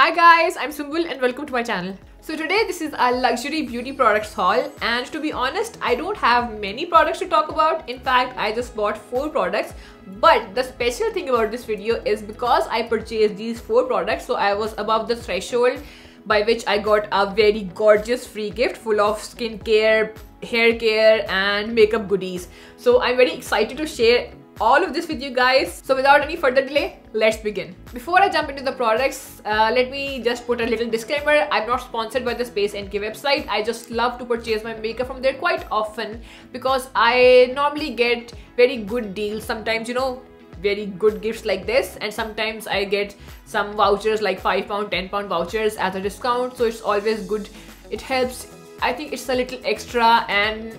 Hi guys, I'm Sumbul and welcome to my channel. So today this is a luxury beauty products haul and to be honest, I don't have many products to talk about. In fact, I just bought 4 products. But the special thing about this video is because I purchased these 4 products, so I was above the threshold by which I got a very gorgeous free gift full of skincare, hair care and makeup goodies. So I'm very excited to share all of this with you guys. So without any further delay, let's begin. Before I jump into the products, uh, let me just put a little disclaimer. I'm not sponsored by the Space NK website. I just love to purchase my makeup from there quite often because I normally get very good deals. Sometimes, you know, very good gifts like this and sometimes I get some vouchers like 5 pound 10 pound vouchers as a discount so it's always good it helps I think it's a little extra and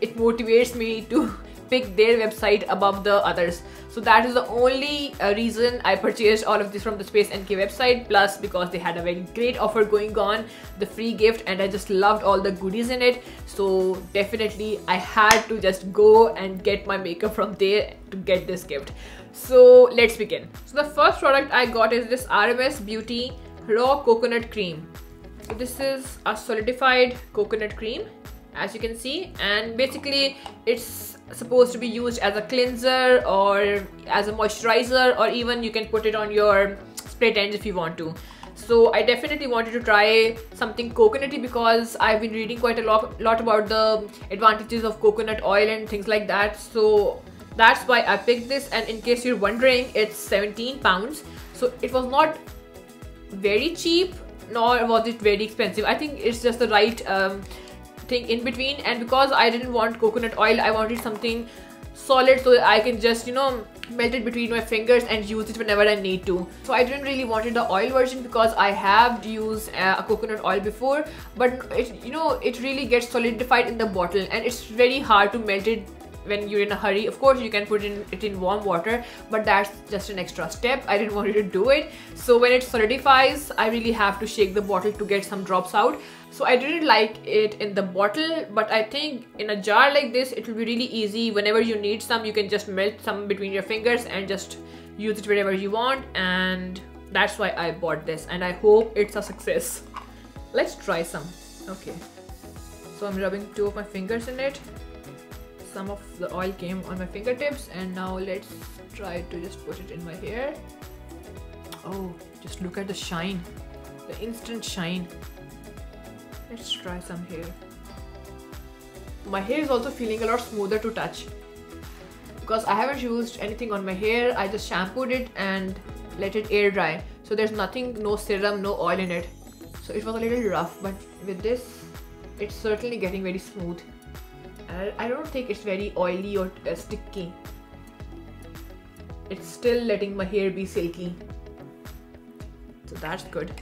it motivates me to pick their website above the others. So that is the only uh, reason I purchased all of this from the Space NK website plus because they had a very great offer going on, the free gift and I just loved all the goodies in it. So definitely I had to just go and get my makeup from there to get this gift. So let's begin. So the first product I got is this RMS Beauty Raw Coconut Cream. So this is a solidified coconut cream as you can see and basically it's supposed to be used as a cleanser or as a moisturizer or even you can put it on your spray ends if you want to. So I definitely wanted to try something coconutty because I've been reading quite a lot, lot about the advantages of coconut oil and things like that. So that's why I picked this. And in case you're wondering it's 17 pounds. So it was not very cheap nor was it very expensive. I think it's just the right um, in between and because I didn't want coconut oil I wanted something solid so I can just you know melt it between my fingers and use it whenever I need to. So I didn't really wanted the oil version because I have used uh, a coconut oil before but it you know it really gets solidified in the bottle and it's very hard to melt it when you're in a hurry of course you can put in it in warm water but that's just an extra step i didn't want you to do it so when it solidifies i really have to shake the bottle to get some drops out so I didn't like it in the bottle but I think in a jar like this it will be really easy whenever you need some you can just melt some between your fingers and just use it wherever you want and that's why I bought this and I hope it's a success. Let's try some. Okay. So I'm rubbing two of my fingers in it. Some of the oil came on my fingertips and now let's try to just put it in my hair. Oh, just look at the shine. The instant shine. Let's try some hair. My hair is also feeling a lot smoother to touch. Because I haven't used anything on my hair, I just shampooed it and let it air dry. So there's nothing, no serum, no oil in it. So it was a little rough, but with this, it's certainly getting very smooth. I don't think it's very oily or uh, sticky. It's still letting my hair be silky. So that's good.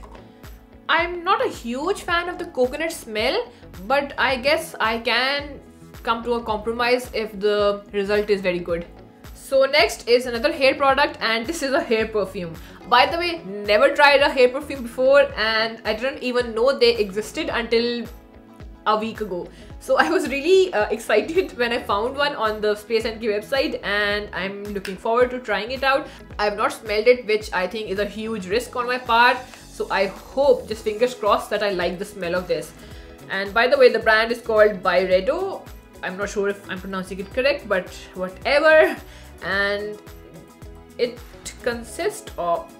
I'm not a huge fan of the coconut smell, but I guess I can come to a compromise if the result is very good. So next is another hair product and this is a hair perfume. By the way, never tried a hair perfume before and I didn't even know they existed until a week ago. So I was really uh, excited when I found one on the Space NK website and I'm looking forward to trying it out. I have not smelled it which I think is a huge risk on my part so I hope, just fingers crossed, that I like the smell of this. And by the way, the brand is called Byredo. I'm not sure if I'm pronouncing it correct, but whatever. And it consists of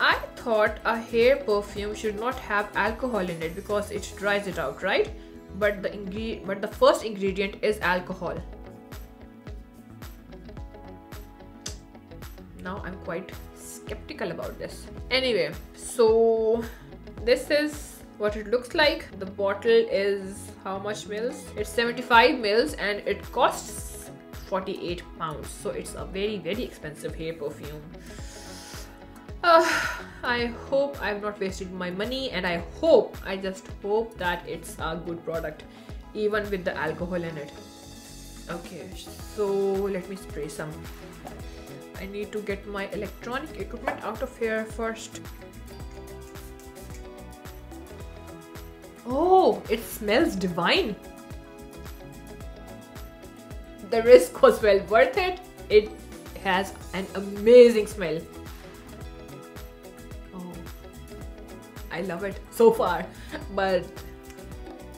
I thought a hair perfume should not have alcohol in it because it dries it out, right? But the ingredient but the first ingredient is alcohol. Now I'm quite skeptical about this. Anyway, so this is what it looks like. The bottle is how much mils? It's 75 mils and it costs 48 pounds. So it's a very, very expensive hair perfume. Uh, I hope I've not wasted my money and I hope, I just hope that it's a good product even with the alcohol in it. Okay, so let me spray some. I need to get my electronic equipment out of here first. Oh, it smells divine. The risk was well worth it. It has an amazing smell. I love it so far. But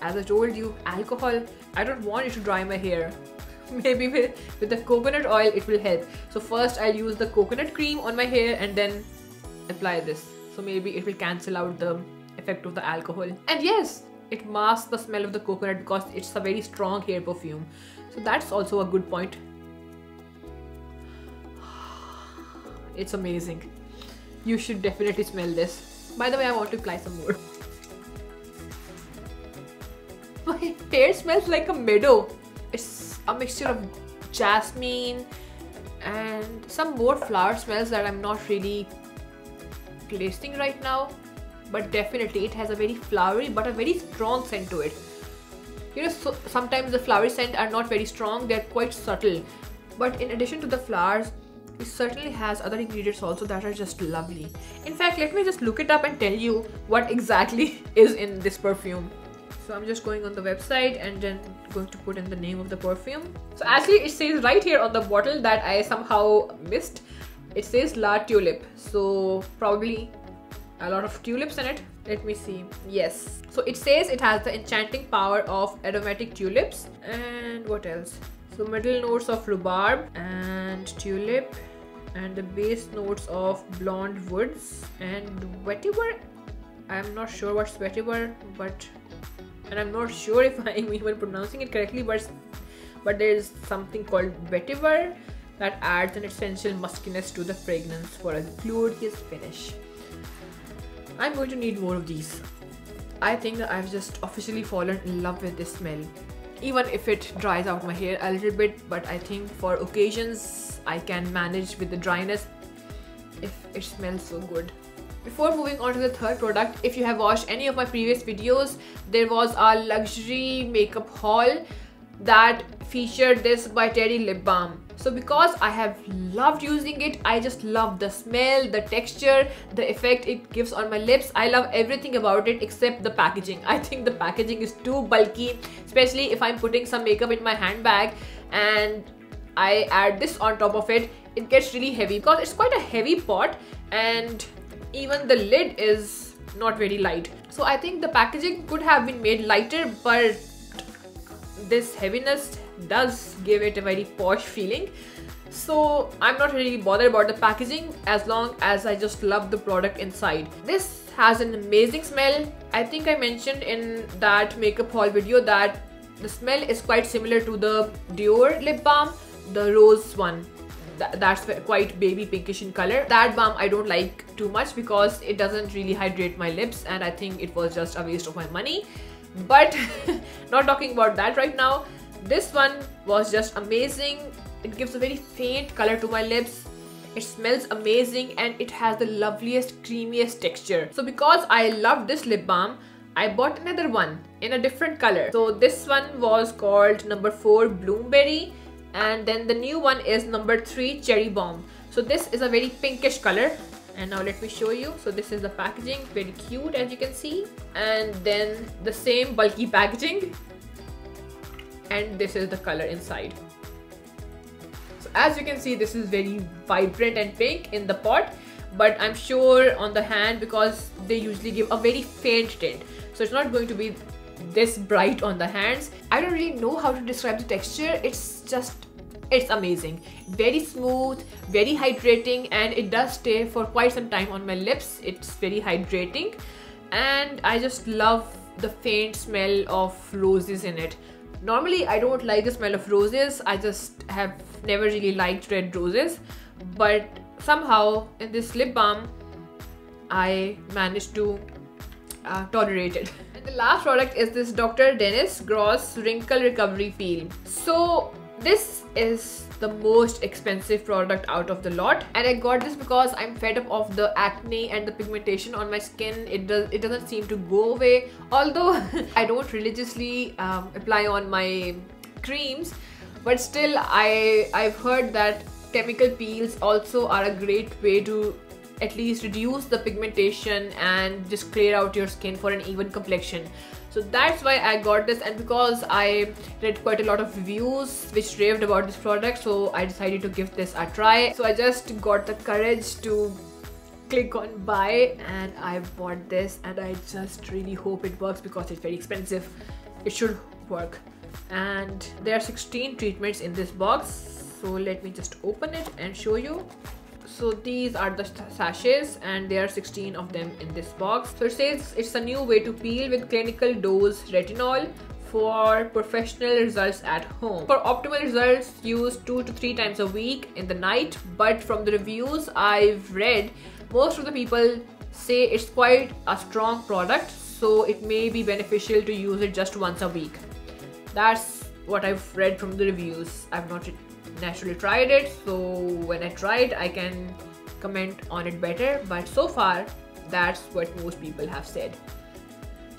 as I told you, alcohol, I don't want it to dry my hair. Maybe with, with the coconut oil it will help. So first I'll use the coconut cream on my hair and then apply this. So maybe it will cancel out the effect of the alcohol. And yes, it masks the smell of the coconut because it's a very strong hair perfume. So that's also a good point. It's amazing. You should definitely smell this. By the way, I want to apply some more. My hair smells like a meadow. It's a mixture of jasmine and some more flower smells that I'm not really tasting right now. But definitely it has a very flowery but a very strong scent to it. You know, so sometimes the flowery scent are not very strong, they're quite subtle. But in addition to the flowers, it certainly has other ingredients also that are just lovely. In fact, let me just look it up and tell you what exactly is in this perfume. So I'm just going on the website and then going to put in the name of the perfume. So actually it says right here on the bottle that I somehow missed. It says La Tulipe. So probably a lot of tulips in it. Let me see. Yes. So it says it has the enchanting power of aromatic tulips. And what else? So middle notes of rhubarb and tulip and the base notes of blonde woods and vetiver. I'm not sure what's vetiver, but and I'm not sure if I'm even pronouncing it correctly, but but there's something called vetiver that adds an essential muskiness to the fragrance for a glorious finish. I'm going to need more of these. I think that I've just officially fallen in love with this smell even if it dries out my hair a little bit but I think for occasions I can manage with the dryness if it smells so good. Before moving on to the third product, if you have watched any of my previous videos, there was a luxury makeup haul that featured this by Terry lip balm so because I have loved using it I just love the smell the texture the effect it gives on my lips. I love everything about it except the packaging. I think the packaging is too bulky especially if I'm putting some makeup in my handbag and I add this on top of it it gets really heavy because it's quite a heavy pot and even the lid is not very light. So I think the packaging could have been made lighter but this heaviness does give it a very posh feeling so I'm not really bothered about the packaging as long as I just love the product inside. This has an amazing smell. I think I mentioned in that makeup haul video that the smell is quite similar to the Dior lip balm, the rose one. that's quite baby pinkish in color. That balm I don't like too much because it doesn't really hydrate my lips and I think it was just a waste of my money. But not talking about that right now. This one was just amazing. It gives a very faint color to my lips. It smells amazing and it has the loveliest creamiest texture. So because I love this lip balm, I bought another one in a different color. So this one was called number 4 Bloomberry and then the new one is number 3 Cherry Bomb. So this is a very pinkish color and now let me show you so this is the packaging very cute as you can see and then the same bulky packaging and this is the color inside. So as you can see this is very vibrant and pink in the pot. But I'm sure on the hand because they usually give a very faint tint. So it's not going to be this bright on the hands. I don't really know how to describe the texture. It's just it's amazing. Very smooth very hydrating and it does stay for quite some time on my lips. It's very hydrating. And I just love the faint smell of roses in it Normally, I don't like the smell of roses. I just have never really liked red roses. But somehow, in this lip balm, I managed to uh, tolerate it. And the last product is this Dr. Dennis Gross Wrinkle Recovery Peel. So, this is the most expensive product out of the lot. And I got this because I'm fed up of the acne and the pigmentation on my skin. It does it doesn't seem to go away. Although I don't religiously um, apply on my creams but still I I've heard that chemical peels also are a great way to at least reduce the pigmentation and just clear out your skin for an even complexion so that's why I got this and because I read quite a lot of reviews which raved about this product so I decided to give this a try so I just got the courage to click on buy and I bought this and I just really hope it works because it's very expensive. It should work. And there are 16 treatments in this box. So let me just open it and show you. So these are the sachets and there are 16 of them in this box. So it says it's a new way to peel with clinical dose retinol for professional results at home. For optimal results, use two to three times a week in the night. But from the reviews I've read, most of the people say it's quite a strong product, so it may be beneficial to use it just once a week. That's what I've read from the reviews. I've not naturally tried it, so when I try it, I can comment on it better. But so far, that's what most people have said.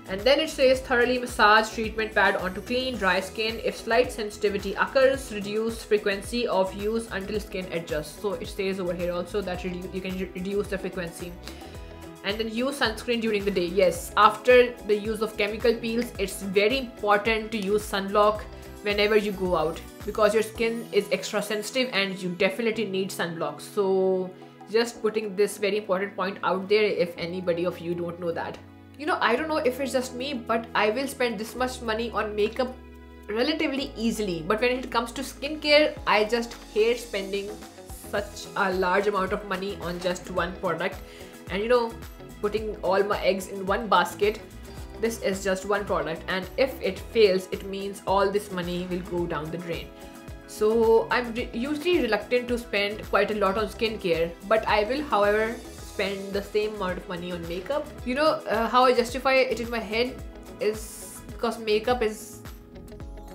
And then it says thoroughly massage treatment pad onto clean, dry skin. If slight sensitivity occurs, reduce frequency of use until skin adjusts. So it says over here also that you can reduce the frequency. And then use sunscreen during the day. Yes, after the use of chemical peels, it's very important to use sunblock whenever you go out because your skin is extra sensitive and you definitely need sunblock. So just putting this very important point out there if anybody of you don't know that you know, I don't know if it's just me, but I will spend this much money on makeup relatively easily. But when it comes to skincare, I just hate spending such a large amount of money on just one product. And you know, putting all my eggs in one basket, this is just one product. And if it fails, it means all this money will go down the drain. So I'm re usually reluctant to spend quite a lot on skincare, but I will, however, spend the same amount of money on makeup. You know uh, how I justify it in my head is because makeup is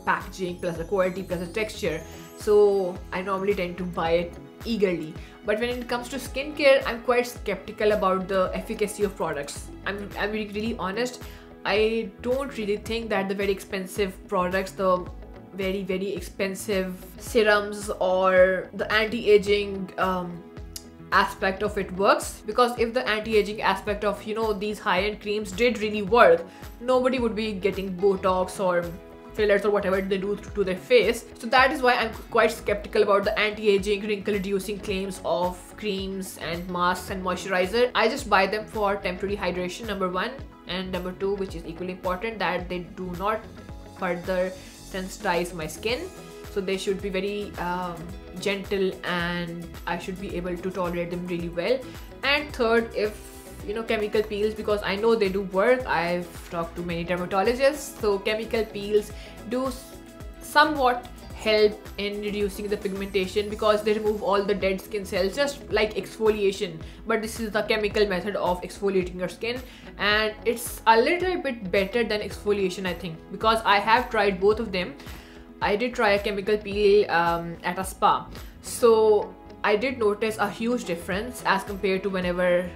packaging plus the quality plus the texture. So I normally tend to buy it eagerly. But when it comes to skincare, I'm quite skeptical about the efficacy of products. I'm, I'm really, really honest. I don't really think that the very expensive products, the very, very expensive serums or the anti-aging um, aspect of it works. Because if the anti-aging aspect of you know these high-end creams did really work nobody would be getting botox or fillers or whatever they do to their face. So that is why i'm quite skeptical about the anti-aging wrinkle reducing claims of creams and masks and moisturizer. I just buy them for temporary hydration number one and number two which is equally important that they do not further sensitize my skin. So they should be very um, gentle and I should be able to tolerate them really well. And third if you know chemical peels because I know they do work. I've talked to many dermatologists. So chemical peels do somewhat help in reducing the pigmentation because they remove all the dead skin cells just like exfoliation but this is the chemical method of exfoliating your skin and it's a little bit better than exfoliation I think because I have tried both of them I did try a chemical peel um, at a spa. So I did notice a huge difference as compared to whenever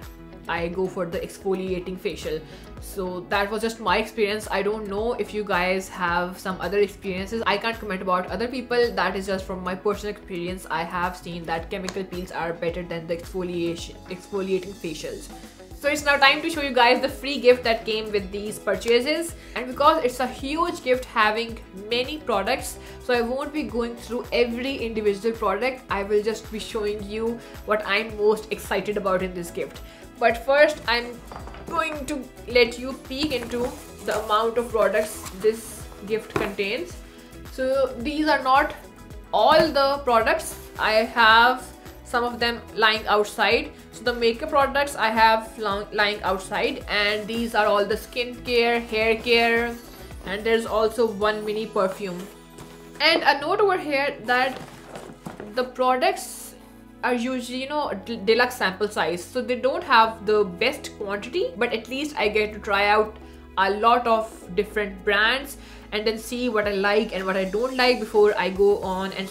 I go for the exfoliating facial. So that was just my experience. I don't know if you guys have some other experiences. I can't comment about other people. That is just from my personal experience. I have seen that chemical peels are better than the exfoliation exfoliating facials. So it's now time to show you guys the free gift that came with these purchases and because it's a huge gift having many products so I won't be going through every individual product I will just be showing you what I'm most excited about in this gift but first I'm going to let you peek into the amount of products this gift contains. So these are not all the products. I have some of them lying outside. So the makeup products i have lying outside. And these are all the skincare hair care. And there's also one mini perfume. And a note over here that the products are usually you know deluxe sample size. So they don't have the best quantity but at least i get to try out a lot of different brands and then see what i like and what i don't like before i go on and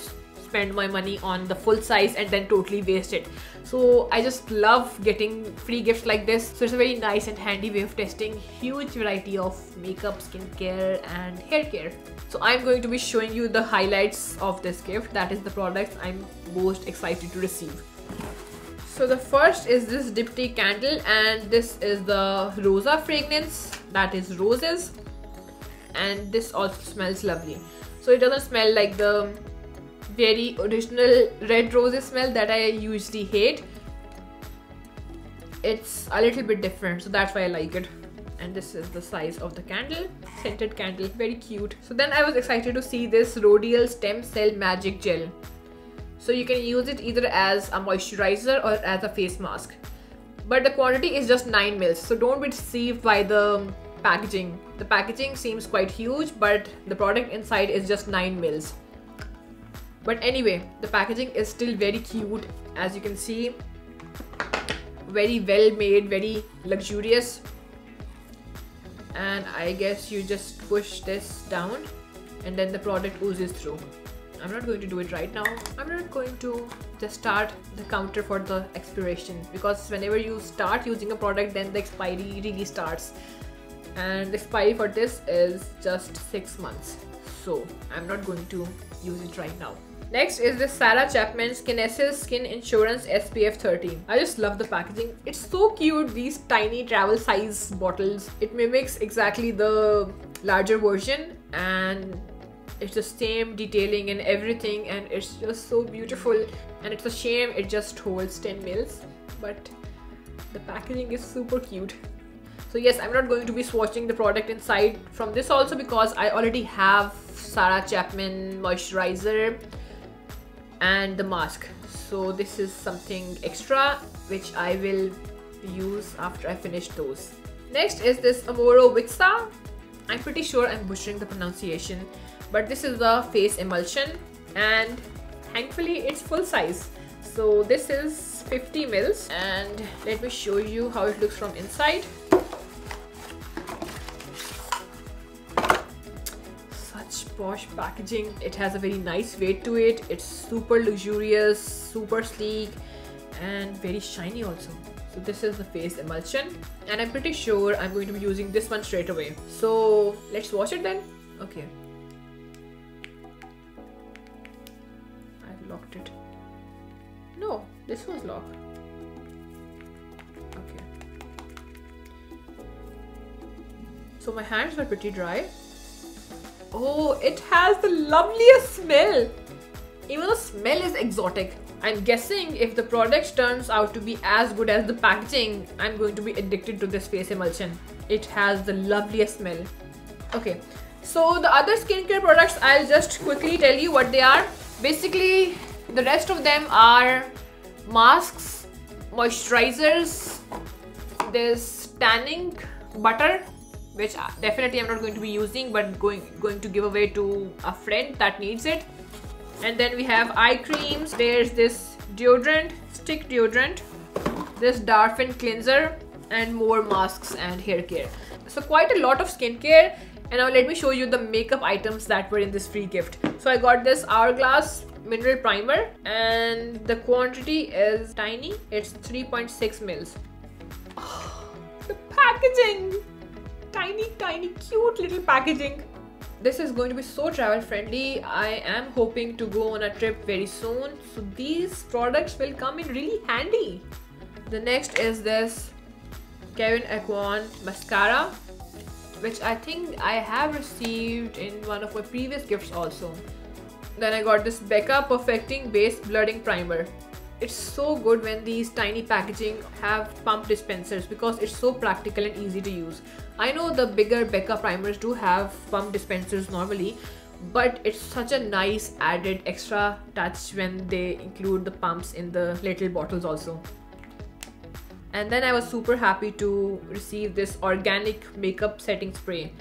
spend my money on the full size and then totally waste it. So I just love getting free gifts like this. So it's a very nice and handy way of testing huge variety of makeup, skincare and hair care. So I'm going to be showing you the highlights of this gift. That is the products I'm most excited to receive. So the first is this Diptyque candle and this is the Rosa fragrance that is roses and this also smells lovely. So it doesn't smell like the very original red roses smell that I usually hate. it's a little bit different so that's why I like it. And this is the size of the candle scented candle very cute. So then I was excited to see this Rodial stem cell magic gel. So you can use it either as a moisturizer or as a face mask. But the quantity is just 9 mils so don't be deceived by the packaging. The packaging seems quite huge but the product inside is just 9 mils but anyway the packaging is still very cute as you can see. Very well made very luxurious. And I guess you just push this down and then the product oozes through. I'm not going to do it right now. I'm not going to just start the counter for the expiration because whenever you start using a product then the expiry really starts. And the expiry for this is just six months. So I'm not going to use it right now Next is the Sarah Chapman Skinesis Skin Insurance SPF 30. I just love the packaging. It's so cute, these tiny travel size bottles. It mimics exactly the larger version and it's the same detailing and everything and it's just so beautiful and it's a shame it just holds 10 mils but the packaging is super cute so yes i'm not going to be swatching the product inside from this also because i already have sarah chapman moisturizer and the mask. So this is something extra which I will use after I finish those. Next is this Amoro Wixa I'm pretty sure I'm butchering the pronunciation but this is the face emulsion and thankfully it's full size. So this is 50 mils and let me show you how it looks from inside posh packaging. It has a very nice weight to it. It's super luxurious, super sleek and very shiny also. So this is the face emulsion and I'm pretty sure I'm going to be using this one straight away. So let's wash it then. Okay. I've locked it. No, this was locked. Okay. So my hands were pretty dry Oh, it has the loveliest smell. Even the smell is exotic. I'm guessing if the product turns out to be as good as the packaging, I'm going to be addicted to this face emulsion. It has the loveliest smell. Okay, so the other skincare products, I'll just quickly tell you what they are. Basically, the rest of them are masks, moisturizers, this tanning butter, which uh, definitely I'm not going to be using but going going to give away to a friend that needs it. And then we have eye creams. There's this deodorant stick deodorant this Darphin cleanser and more masks and hair care. So quite a lot of skincare. And now let me show you the makeup items that were in this free gift. So I got this hourglass mineral primer and the quantity is tiny. It's 3.6 mils. Oh, the packaging tiny, tiny, cute little packaging. This is going to be so travel friendly. I am hoping to go on a trip very soon. So these products will come in really handy. The next is this Kevyn Aucoin mascara which I think I have received in one of my previous gifts also. Then I got this Becca Perfecting Base Blurring Primer. It's so good when these tiny packaging have pump dispensers because it's so practical and easy to use. I know the bigger Becca primers do have pump dispensers normally, but it's such a nice added extra touch when they include the pumps in the little bottles also. And then I was super happy to receive this organic makeup setting spray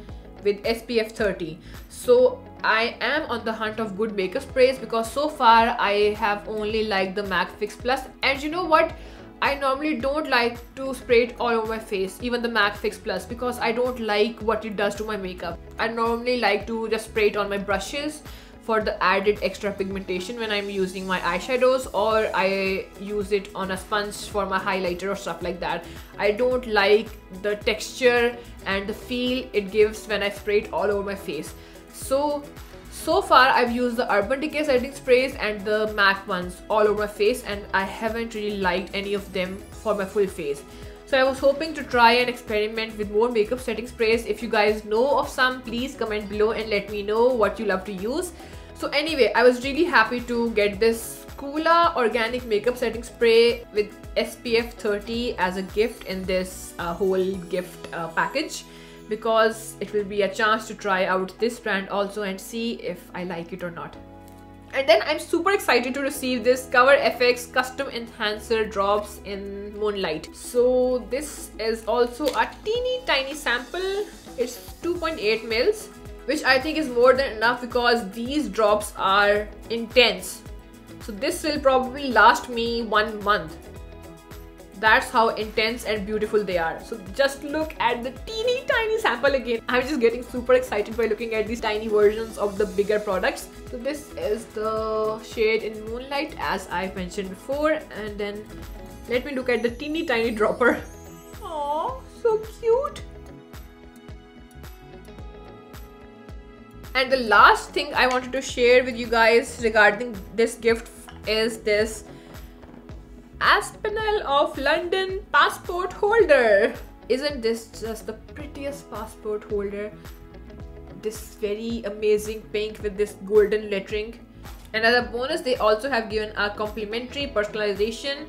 with SPF 30. So I am on the hunt of good makeup sprays because so far I have only liked the MAC Fix Plus and you know what? I normally don't like to spray it all over my face, even the MAC Fix Plus because I don't like what it does to my makeup. I normally like to just spray it on my brushes for the added extra pigmentation when I'm using my eyeshadows or I use it on a sponge for my highlighter or stuff like that. I don't like the texture and the feel it gives when I spray it all over my face. So, so far I've used the Urban Decay setting sprays and the MAC ones all over my face and I haven't really liked any of them for my full face. So I was hoping to try and experiment with more makeup setting sprays. If you guys know of some, please comment below and let me know what you love to use. So anyway, I was really happy to get this Coola organic makeup setting spray with SPF 30 as a gift in this uh, whole gift uh, package because it will be a chance to try out this brand also and see if I like it or not. And then I'm super excited to receive this Cover FX Custom Enhancer Drops in Moonlight. So this is also a teeny tiny sample. It's 2.8 mils, which I think is more than enough because these drops are intense. So this will probably last me one month. That's how intense and beautiful they are. So just look at the teeny tiny sample again. I'm just getting super excited by looking at these tiny versions of the bigger products. So this is the shade in moonlight as i mentioned before. And then let me look at the teeny tiny dropper. Oh so cute and the last thing i wanted to share with you guys regarding this gift is this Aspinall of London passport holder. Isn't this just the prettiest passport holder? This very amazing pink with this golden lettering. And as a bonus, they also have given a complimentary personalization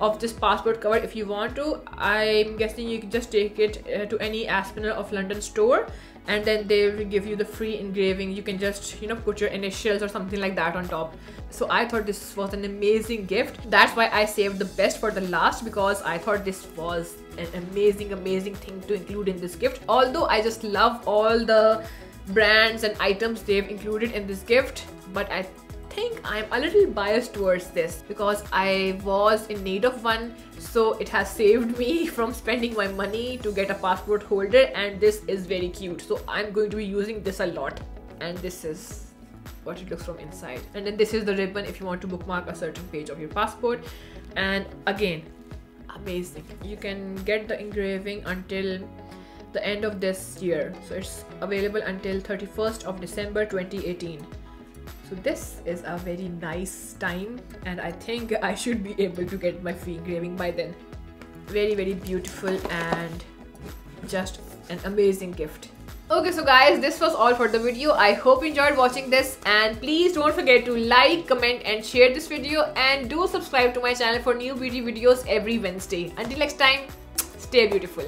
of this passport cover if you want to. I'm guessing you can just take it uh, to any Aspinall of London store and then they will give you the free engraving. You can just you know put your initials or something like that on top. So i thought this was an amazing gift. That's why i saved the best for the last because i thought this was an amazing amazing thing to include in this gift. Although i just love all the brands and items they've included in this gift but i think I'm a little biased towards this because I was in need of one so it has saved me from spending my money to get a passport holder and this is very cute. So I'm going to be using this a lot. And this is what it looks from inside. And then this is the ribbon if you want to bookmark a certain page of your passport. And again amazing. You can get the engraving until the end of this year. So it's available until 31st of December 2018 so this is a very nice time and I think I should be able to get my free engraving by then. Very very beautiful and just an amazing gift. Okay so guys this was all for the video. I hope you enjoyed watching this and please don't forget to like, comment and share this video and do subscribe to my channel for new beauty videos every Wednesday. Until next time, stay beautiful.